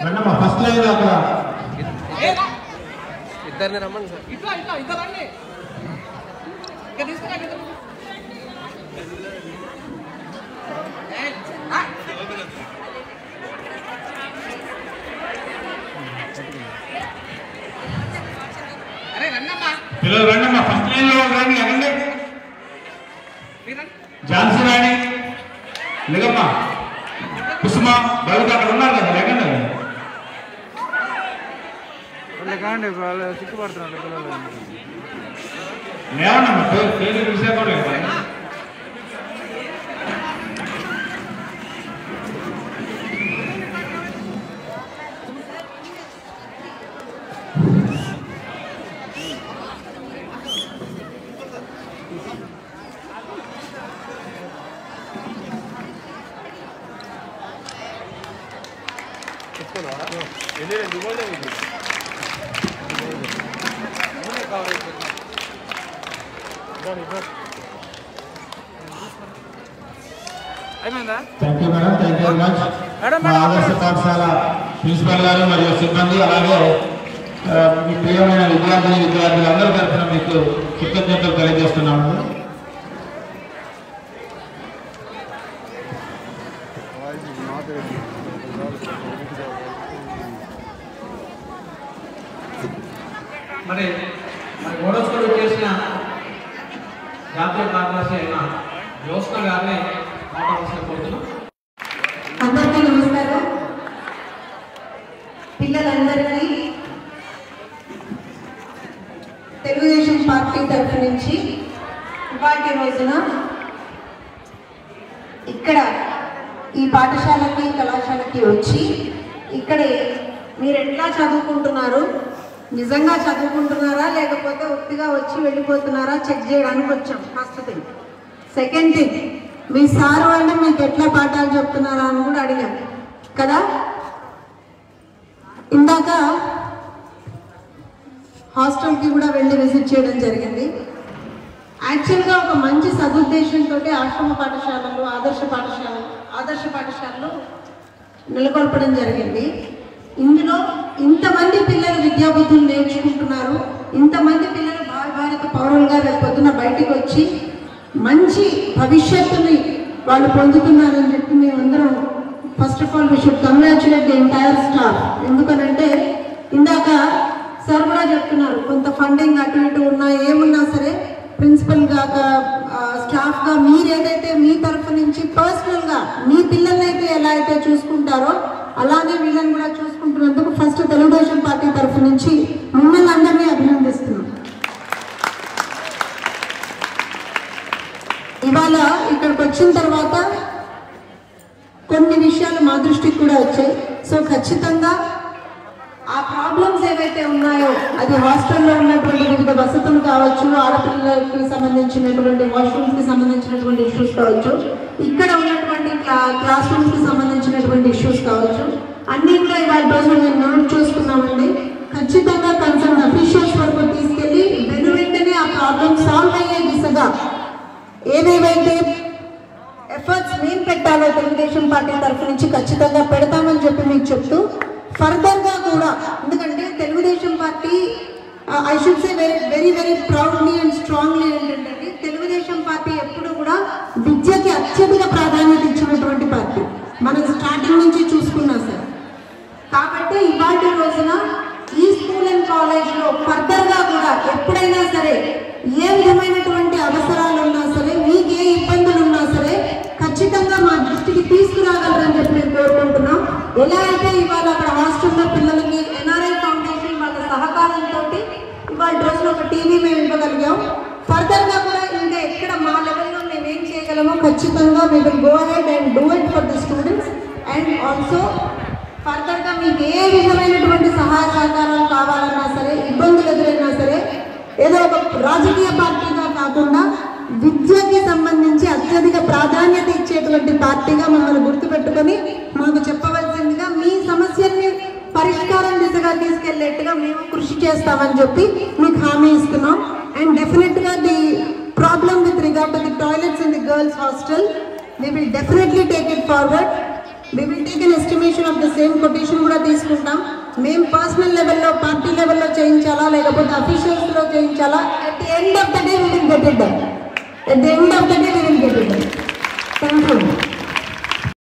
అక్కడ. ఇద్దరిని రమ్మని సార్. ఇట్లా ఇట్లా ఇద్దరు రండి. ఇక్కడ తీసుకురా రండమ్మా ఫస్ట్ లైన్లో రండి ఎగండి. మీరు రండి. ఝాన్సీ రాణి నిగమ్మ కుసుమ బయట అక్కడ ఉన్నారు కదా ఎగండి. కాండి వాళ్ళు సిగ్గుపడుతున్నాడు పిల్లలు లేవనమ్మా పేరు పేరు ఆదర్శ పాఠశాల ప్రిన్సిపల్ గారు మరియు సిబ్బంది అలాగే మీ ప్రియమైన విద్యార్థిని విద్యార్థులందరి తరఫున మీకు కృతజ్ఞతలు తెలియజేస్తున్నాము. మరి మరి చేసిన జాతీయ కార్యదర్శి అయిన జ్యోత్స్న గారిని మాట్లాడాల్సిన కోరుతున్నాం అందరికీ నమస్కారం. పిల్లలందరికీ తెలుగుదేశం పార్టీ తరఫు నుంచి ఇవాటి రోజున ఇక్కడ ఈ పాఠశాలకి కళాశాలకి వచ్చి ఇక్కడే మీరు ఎట్లా చదువుకుంటున్నారు? నిజంగా చదువుకుంటున్నారా లేకపోతే ఒత్తిగా వచ్చి వెళ్ళిపోతున్నారా? చెక్ చేయడానికి వచ్చాం. First thing. సెకండ్ థింగ్ మీ సార్ వాళ్ళు మీకు ఎట్లా పాఠాలు చెప్తున్నారా అని కూడా అడిగాం. కదా? ఇందాక హాస్టల్కి కూడా వెళ్ళి విజిట్ చేయడం జరిగింది. యాక్చువల్గా ఒక మంచి సదుద్దేశంతో ఆశ్రమ పాఠశాలలు ఆదర్శ పాఠశాలలు ఆదర్శ పాఠశాలలు నెలకొల్పడం జరిగింది. ఇందులో ఇంతమంది పిల్లలు విద్యాబుద్ధులు నేర్చుకుంటున్నారు. ఇంతమంది పిల్లలు భారత పౌరులుగా రేపు పొద్దున బయటికి వచ్చి మంచి భవిష్యత్తుని వాళ్ళు పొందుతున్నారని చెప్పి మేమందరం first of all we should congratulate the entire staff ఎందుకనంటే ఇందాక సార్ కూడా చెప్తున్నారు కొంత ఫండింగ్ అటు ఇటు ఉన్నా ఏమున్నా సరే ప్రిన్సిపల్ కాక స్టాఫ్గా మీరు ఏదైతే మీ తరఫు నుంచి పర్సనల్గా మీ పిల్లల్ని అయితే ఎలా అయితే చూసుకుంటారో అలాగే వీళ్ళని కూడా చూసుకుంటారు ఫస్ట్ తెలుగుదేశం పార్టీ తరఫు నుంచి మిమ్మల్ని అందరినీ అభినందిస్తున్నాం ఇవాళ ఇక్కడికి వచ్చిన తర్వాత కొన్ని విషయాలు మా దృష్టికి కూడా వచ్చాయి. సో ఖచ్చితంగా ఆ ప్రాబ్లమ్స్ ఏవైతే ఉన్నాయో అది హాస్టల్లో ఉన్నటువంటి వివిధ వసతులు కావచ్చు ఆడపిల్లలకి సంబంధించినటువంటి వాష్రూమ్స్కి సంబంధించినటువంటి ఇష్యూస్ కావచ్చు ఇక్కడ ఉన్నటువంటి క్లాస్ రూమ్స్కి సంబంధించినటువంటి ఇష్యూస్ కావచ్చు అన్నింటిలో ఇవాళ రోజు మేము నోట్ చూసుకున్నామండి. ఖచ్చితంగా కన్సర్న్ అఫీషియల్స్ వరకు తీసుకెళ్ళి వెను వెంటనే ఆ ప్రాబ్లమ్ సాల్వ్ అయ్యే దిశగా ఏవేవైతే పెట్టాలో తెలుగుదేశం పార్టీ తరఫు నుంచి ఖచ్చితంగా పెడతామని చెప్పి మీకు చెప్తూ ఫర్దర్గా కూడా ఎందుకంటే Telugu Desam party I should say very very very proudly and strongly ఏంటంటే తెలుగుదేశం పార్టీ ఎప్పుడు కూడా విద్యకి అత్యధిక ప్రాధాన్యత ఇచ్చినటువంటి పార్టీ. మనం స్టార్టింగ్ నుంచి చూసుకున్నా సార్. కాబట్టి ఇవాటి రోజున ఈ స్కూల్ అండ్ కాలేజ్లో ఫర్దర్గా కూడా ఎప్పుడైనా సరే ఏ విధమైనటువంటి అవసరాలు ఇవాళ అక్కడ హాస్టల్లో పిల్లలకి ఎన్ఆర్ఐ ఫౌండేషన్ వాళ్ళ సహకారంతో ఇవాళ రోజున ఒక టీవీ మేము ఇవ్వగలిగాం. ఫర్దర్గా కూడా ఇంకా ఎక్కడ మా లెవెల్లో మేము ఏం చేయగలమో ఖచ్చితంగా we will go and and do for for the and also also ఫర్దర్గా మీకు ఏ విధమైనటువంటి సహాయ సహకారాలు కావాలన్నా సరే ఇబ్బందులు ఎదురైనా సరే ఏదో ఒక రాజకీయ పార్టీగా కాకుండా విద్యకి సంబంధించి అత్యధిక ప్రాధాన్యత ఇచ్చేటువంటి పార్టీగా మమ్మల్ని గుర్తు చేస్తామని చెప్పి మీకు హామీ ఇస్తున్నాం. అండ్ డెఫినెట్గా the problem with regard to the toilets in the girls hostel we will definitely take it forward we will take an estimation of the same quotation కూడా తీసుకుంటాం. మేము పర్సనల్ లెవెల్లో పార్టీ లెవెల్లో చేయించాలా లేకపోతే అఫీషియల్స్లో చేయించాలా? At the end of the day we will get it at the end of the day we will get it thank you